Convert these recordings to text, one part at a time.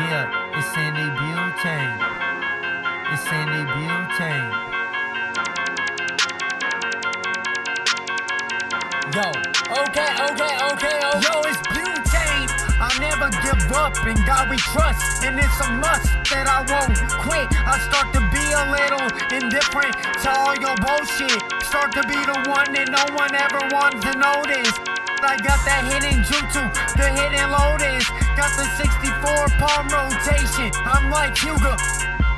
It's Andy Butane. It's Andy Butane. Yo, okay, okay, okay, okay. Yo, it's butane. I never give up, in God we trust, and it's a must that I won't quit. I start to be a little indifferent to all your bullshit. Start to be the one that no one ever wants to notice. I got that hidden jutsu, the hidden lotus. Got the 64 palm rotation. I'm like Hyuga.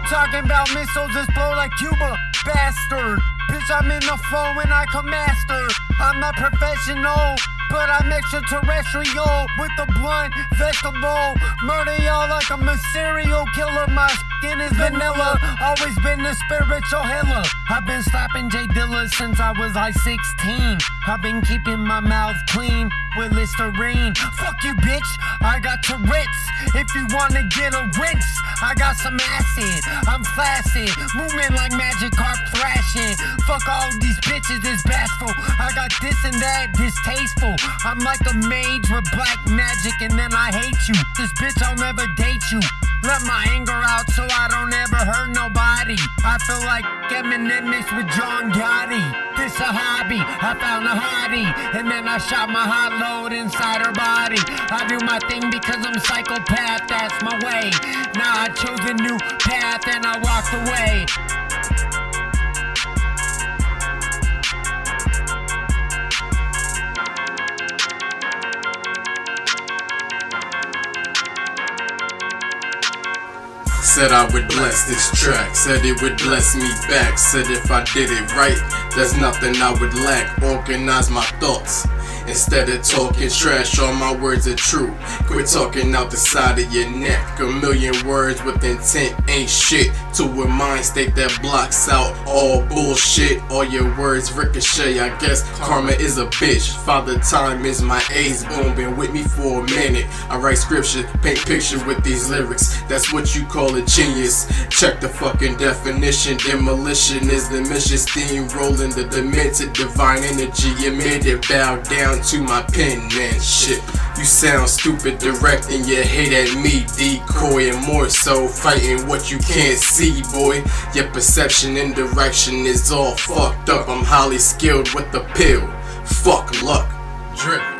Talking about missiles explode like Cuba. Bastard. Bitch, I'm in the flow and I can master. I'm not professional. But I'm extraterrestrial with the blunt vegetable. Murder y'all like I'm a serial killer. My skin is vanilla. Always been a spiritual healer. I've been slapping J Dilla since I was like 16. I've been keeping my mouth clean with Listerine. Fuck you, bitch. I got Tourette's. If you wanna get a rinse, I got some acid. I'm flaccid. Moving like Magikarp thrashing. Fuck all these bitches, it's bashful. I got this and that, distasteful. I'm like a mage with black magic, and then I hate you. This bitch, I'll never date you. Let my anger out so I don't ever hurt nobody. I feel like Eminem mixed with John Gotti. This a hobby, I found a hottie, and then I shot my hot load inside her body. I do my thing because I'm a psychopath, that's my way. Now I chose a new path and I walked away. Said I would bless this track, said it would bless me back. Said if I did it right, there's nothing I would lack. Organize my thoughts. Instead of talking trash, all my words are true. Quit talking out the side of your neck. A million words with intent ain't shit. To a mind state that blocks out all bullshit. All your words ricochet. I guess karma is a bitch. Father time is my A's boom. Been with me for a minute. I write scripture, paint picture with these lyrics. That's what you call a genius. Check the fucking definition. Demolition is the mission. Steamrolling the demented divine energy. Emitted. Bow down to my pen, man. Shit. You sound stupid directing your hate at me. Decoy and more so fighting what you can't see, boy. Your perception and direction is all fucked up. I'm highly skilled with the pill. Fuck luck. Drip.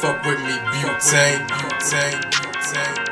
Fuck with me, butane, butane, butane,